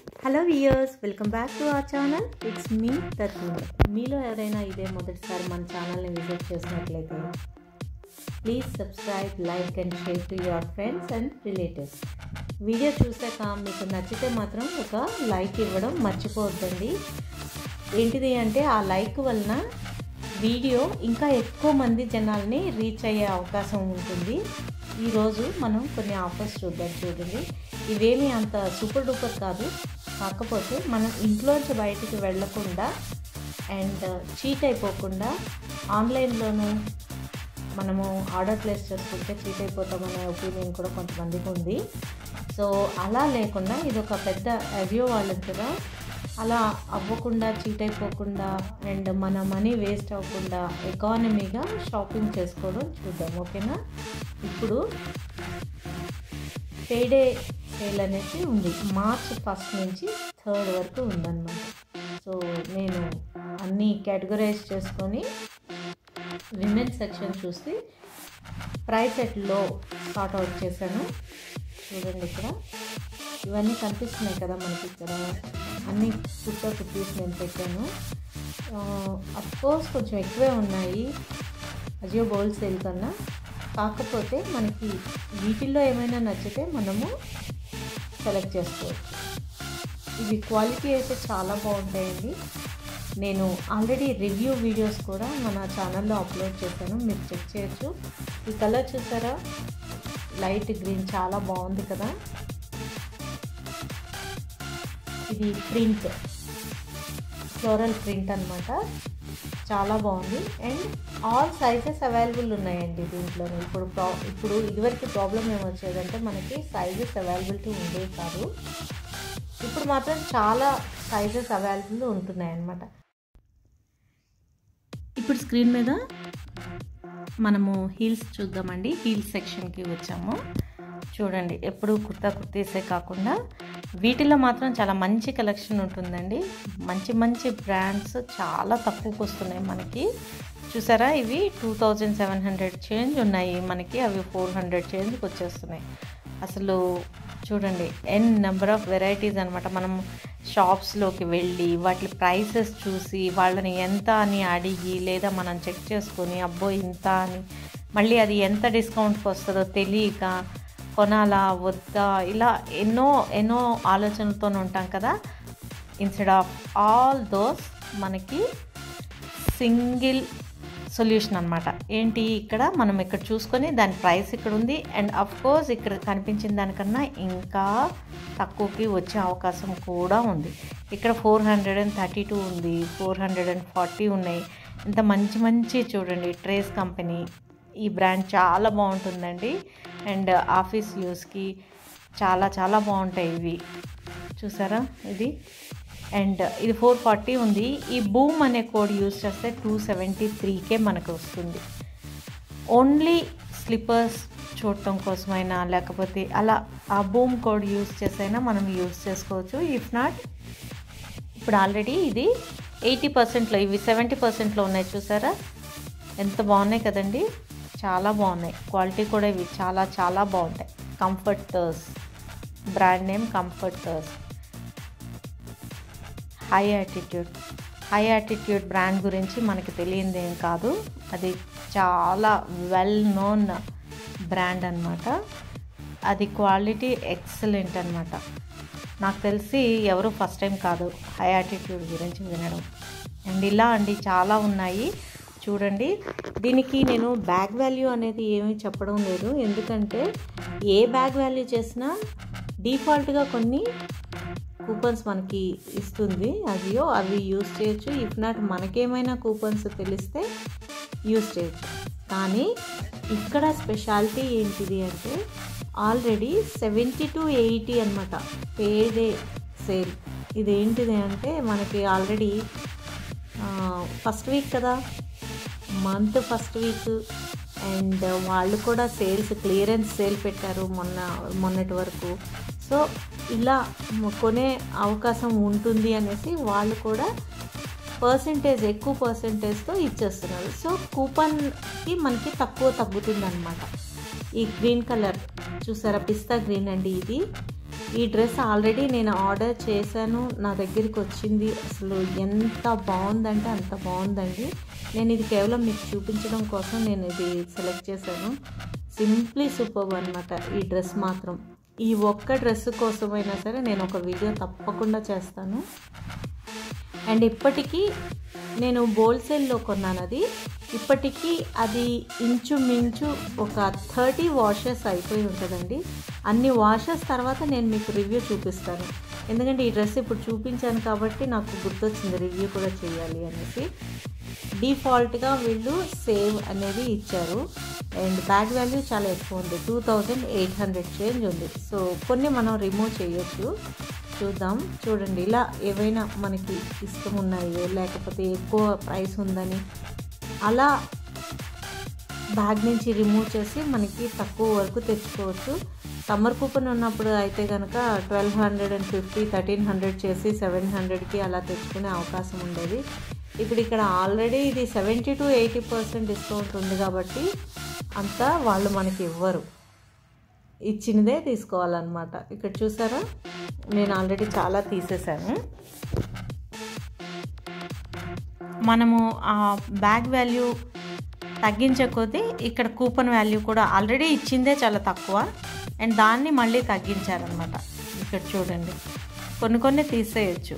Hello viewers welcome back to our channel it's me తత్వని మీలో ఎవరైనా ఇదే మొదటిసారి మన ఛానల్ని విజిట్ చేసినట్లయితే please subscribe like and share to your friends and relatives video చూసాక మీకు నచ్చితే మాత్రం ఒక లైక్ ఇవ్వడం మర్చిపోవద్దండి. ఏంటిది అంటే ఆ లైక్ వలన వీడియో ఇంకా ఎక్కువ మంది జనాల్ని రీచ్ అయ్యే అవకాశం ఉంటుంది. ఈరోజు మనం కొన్ని ఆఫర్స్ చూద్దాం చూడండి. ఇవేమీ అంత సూపర్ డూపర్ కాదు. కాకపోతే మనం ఇంట్లోంచి బయటికి వెళ్ళకుండా అండ్ చీట్ అయిపోకుండా ఆన్లైన్లోనూ మనము ఆర్డర్ ప్లేస్ చేసుకుంటే చీట్ అయిపోతామనే ఒపీనియన్ కూడా కొంతమందికి ఉంది. సో అలా లేకుండా ఇది ఒక పెద్ద అవ్యూ వాళ్ళంతగా అలా అవ్వకుండా చీట్ అయిపోకుండా అండ్ మన మనీ వేస్ట్ అవ్వకుండా ఎకానమీగా షాపింగ్ చేసుకోవడం చూద్దాం ఓకేనా? ఇప్పుడు పేడే సేల్ అనేది ఉంది. మార్చ్ ఫస్ట్ నుంచి థర్డ్ వరకు ఉందన్నమాట. సో నేను అన్నీ కేటగరైజ్ చేసుకొని విమెన్ సెక్షన్ చూసి ప్రైస్ ఎట్లో స్టార్ట్ అవుట్ చేశాను. చూడండి ఇక్కడ. ఇవన్నీ కనిపిస్తున్నాయి కదా మనకి ఇక్కడ. అన్ని కుట్ట కుర్తీస్ నేను పెట్టాను. అఫ్కోర్స్ కొంచెం ఎక్కువే ఉన్నాయి. అజియో హోల్సేల్ కన్నా. కాకపోతే మనకి వీటిల్లో ఏమైనా నచ్చితే మనము సెలెక్ట్ చేసుకోవచ్చు. ఇవి క్వాలిటీ అయితే చాలా బాగుంటాయండి. నేను ఆల్రెడీ రివ్యూ వీడియోస్ కూడా మన ఛానల్లో అప్లోడ్ చేశాను. మీరు చెక్ చేయొచ్చు. ఈ కలర్ చూసారా? లైట్ గ్రీన్ చాలా బాగుంది కదా. ఇది ప్రింట్ ఫ్లోరల్ ప్రింట్ అనమాట చాలా బాగుంది. అండ్ ఆల్ సైజెస్ అవైలబుల్ ఉన్నాయండి దీంట్లో ఇప్పుడు ప్రా ఇప్పుడు ఇదివరకు ప్రాబ్లం ఏమొచ్చేదంటే మనకి సైజెస్ అవైలబిలిటీ ఉండేవి కాదు. ఇప్పుడు మాత్రం చాలా సైజెస్ అవైలబుల్ ఉంటున్నాయి అన్నమాట ఇప్పుడు స్క్రీన్ మీద మనము హీల్స్ చూద్దామండి. హీల్స్ సెక్షన్కి వచ్చాము. చూడండి ఎప్పుడు కుర్తా కుర్తీసే కాకుండా వీటిలో మాత్రం చాలా మంచి కలెక్షన్ ఉంటుందండి. మంచి మంచి బ్రాండ్స్ చాలా తక్కువకు వస్తున్నాయి మనకి. చూసారా? ఇవి two thousand seven hundred change ఉన్నాయి మనకి. అవి ఫోర్ హండ్రెడ్ చేంజ్కి వచ్చేస్తున్నాయి. అసలు చూడండి ఎన్ నెంబర్ ఆఫ్ వెరైటీస్ అనమాట మనం షాప్స్లోకి వెళ్ళి వాటి ప్రైసెస్ చూసి వాళ్ళని ఎంత అని అడిగి లేదా మనం చెక్ చేసుకొని అబ్బో ఇంత అని మళ్ళీ అది ఎంత డిస్కౌంట్కి వస్తుందో తెలియక కొనాలా వద్దా? ఇలా ఎన్నో ఎన్నో ఆలోచనలతో ఉంటాం కదా. ఇన్స్టెడ్ ఆఫ్ ఆల్ దోస్ మనకి సింగిల్ సొల్యూషన్ అనమాట ఏంటి ఇక్కడ? మనం ఇక్కడ చూసుకొని దాని ప్రైస్ ఇక్కడ ఉంది. అండ్ అఫ్ కోర్స్ ఇక్కడ కనిపించిన దానికన్నా ఇంకా తక్కువకి వచ్చే అవకాశం కూడా ఉంది. ఇక్కడ four hundred and thirty two ఉంది. ఫోర్ హండ్రెడ్ అండ్ ఫార్టీ ఉన్నాయి. ఇంత మంచి మంచి చూడండి ట్రేస్ కంపెనీ ఈ బ్రాండ్ చాలా బాగుంటుందండి. అండ్ ఆఫీస్ యూస్కి చాలా చాలా బాగుంటాయి ఇవి. చూసారా ఇది? అండ్ ఇది ఫోర్ ఫార్టీ ఉంది. ఈ బూమ్ అనే కోడ్ యూస్ చేస్తే టూ సెవెంటీ త్రీకే మనకు వస్తుంది. ఓన్లీ స్లిప్పర్స్ చూడటం కోసమైనా లేకపోతే అలా ఆ బూమ్ కోడ్ యూస్ చేసైనా మనం యూస్ చేసుకోవచ్చు. ఇఫ్ నాట్ ఇప్పుడు ఆల్రెడీ ఇది ఎయిటీ పర్సెంట్లో ఇవి సెవెంటీ పర్సెంట్లో ఉన్నాయి చూసారా? ఎంత బాగున్నాయి కదండి? చాలా బాగున్నాయి. క్వాలిటీ కూడా ఇవి చాలా చాలా బాగుంటాయి. Comforters. Brand name comforters. High attitude. High attitude brand గురించి మనకి తెలియంది ఏం కాదు. అది చాలా వెల్ నోన్ బ్రాండ్ అనమాట అది క్వాలిటీ ఎక్సలెంట్ అనమాట నాకు తెలిసి ఎవరు ఫస్ట్ టైం కాదు హై యాటిట్యూడ్ గురించి వినడం. అండ్ ఇలా అండి చాలా ఉన్నాయి. చూడండి. దీనికి నేను బ్యాగ్ వాల్యూ అనేది ఏమీ చెప్పడం లేదు. ఎందుకంటే ఏ బ్యాగ్ వాల్యూ చేసినా డిఫాల్ట్గా కొన్ని కూపన్స్ మనకి ఇస్తుంది. అదియో అవి యూస్ చేయొచ్చు. ఇఫ్ నాట్ మనకేమైనా కూపన్స్ తెలిస్తే యూస్ చేయొచ్చు. కానీ ఇక్కడ స్పెషాలిటీ ఏంటిది అంటే ఆల్రెడీ సెవెంటీ టు ఎయిటీ అనమాట పేడే సేల్. ఇదేంటిది అంటే మనకి ఆల్రెడీ ఫస్ట్ వీక్ కదా? మంత్ ఫస్ట్ వీక్ అండ్ వాళ్ళు కూడా సేల్స్ క్లియరెన్స్ సేల్ పెట్టారు మొన్న మొన్నటి వరకు. సో ఇలా కొనే అవకాశం ఉంటుంది అనేసి వాళ్ళు కూడా పర్సంటేజ్ ఎక్కువ పర్సంటేజ్తో ఇచ్చేస్తున్నారు. సో కూపన్కి మనకి తక్కువ తగ్గుతుంది అనమాట ఈ గ్రీన్ కలర్ చూసారా? పిస్తా గ్రీన్ అండి ఇది. ఈ డ్రెస్ ఆల్రెడీ నేను ఆర్డర్ చేశాను. నా దగ్గరికి వచ్చింది. అసలు ఎంత బాగుందంటే అంత బాగుందండి. నేను ఇది కేవలం మీకు చూపించడం కోసం నేను ఇది సెలెక్ట్ చేశాను. సింప్లీ సూపర్ అనమాట ఈ డ్రెస్ మాత్రం. ఈ ఒక్క డ్రెస్ కోసమైనా సరే నేను ఒక వీడియో తప్పకుండా చేస్తాను. అండ్ ఇప్పటికీ నేను హోల్సేల్లో కొన్నాను అది. ఇప్పటికీ అది ఇంచుమించు ఒక థర్టీ వాషెస్ అయిపోయి ఉంటుందండి. అన్ని వాషెస్ తర్వాత నేను మీకు రివ్యూ చూపిస్తాను. ఎందుకంటే ఈ డ్రెస్ ఇప్పుడు చూపించాను కాబట్టి నాకు గుర్తొచ్చింది రివ్యూ కూడా చేయాలి అనేసి. డిఫాల్ట్గా వీళ్ళు సేవ్ అనేది ఇచ్చారు. అండ్ బ్యాగ్ వాల్యూ చాలా ఎక్కువ ఉంది. Two thousand eight hundred change ఉంది. సో కొన్ని మనం రిమూవ్ చేయొచ్చు. చూద్దాం. చూడండి ఇలా ఏవైనా మనకి ఇష్టం ఉన్నాయో లేకపోతే ఎక్కువ ప్రైస్ ఉందని. అలా బ్యాగ్ నుంచి రిమూవ్ చేసి మనకి తక్కువ వరకు తెచ్చుకోవచ్చు. సమ్మర్ కూపన్ ఉన్నప్పుడు అయితే కనుక twelve hundred and fifty thirteen hundred చేసి సెవెన్ హండ్రెడ్కి అలా తెచ్చుకునే అవకాశం ఉండేది. ఇప్పుడు ఇక్కడ ఆల్రెడీ ఇది seventy to eighty percent discount ఉంది కాబట్టి అంతా వాళ్ళు మనకి ఇవ్వరు. ఇచ్చినదే తీసుకోవాలన్నమాట. ఇక్కడ చూసారా? నేను ఆల్రెడీ చాలా తీసేసాను. మనము ఆ బ్యాగ్ వాల్యూ తగ్గించే కొద్దీ ఇక్కడ కూపన్ వాల్యూ కూడా ఆల్రెడీ ఇచ్చిందే చాలా తక్కువ. అండ్ దాన్ని మళ్ళీ తగ్గించారనమాట ఇక్కడ చూడండి. కొన్ని కొన్ని తీసేయచ్చు.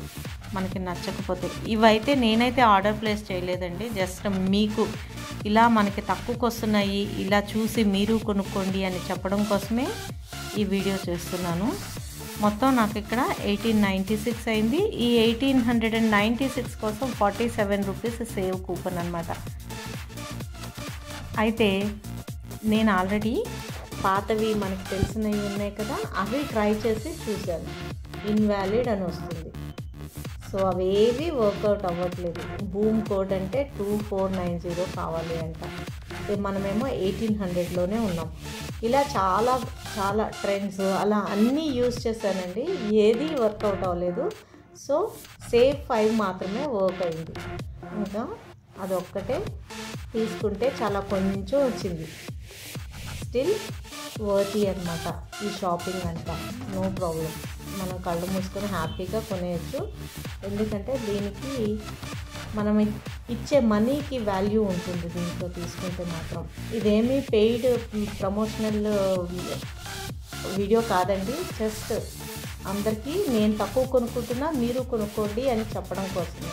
మనకి నచ్చకపోతే. ఇవైతే నేనైతే ఆర్డర్ ప్లేస్ చేయలేదండి. జస్ట్ మీకు ఇలా మనకి తక్కువకు వస్తున్నాయి ఇలా చూసి మీరు కొనుక్కోండి అని చెప్పడం కోసమే ఈ వీడియో చేస్తున్నాను. మొత్తం నాకు ఇక్కడ ఎయిటీన్ నైంటీ సిక్స్ అయింది. ఈ eighteen hundred and ninety six కోసం forty seven rupees save coupon అనమాట అయితే నేను ఆల్రెడీ పాతవి మనకు తెలిసినవి ఉన్నాయి కదా అవి ట్రై చేసి చూశాను. ఇన్వాలిడ్ అని వస్తుంది. సో అవి వర్కౌట్ అవ్వట్లేదు. బూమ్ కోడ్ అంటే టూ ఫోర్ నైన్ జీరో కావాలి అంట. మనమేమో ఎయిటీన్ హండ్రెడ్లోనే ఉన్నాం. ఇలా చాలా చాలా ట్రెండ్స్ అలా అన్నీ యూస్ చేశానండి. ఏది వర్కౌట్ అవ్వలేదు. సో సేఫ్ ఫైవ్ మాత్రమే వర్క్ అయింది. ఇంకా అదొక్కటే తీసుకుంటే చాలా కొంచెం వచ్చింది. స్టిల్ వర్తి అనమాట ఈ షాపింగ్ అంతా నో ప్రాబ్లం మనం కళ్ళు మూసుకొని హ్యాపీగా కొనేయచ్చు. ఎందుకంటే దీనికి మనం ఇచ్చే మనీకి వాల్యూ ఉంటుంది దీంట్లో తీసుకుంటే మాత్రం. ఇదేమీ పెయిడ్ ప్రమోషనల్ వీడియో కాదండి. జస్ట్ అందరికీ నేను తక్కువ కొనుక్కుంటున్నా మీరు కొనుక్కోండి అని చెప్పడం కోసమే.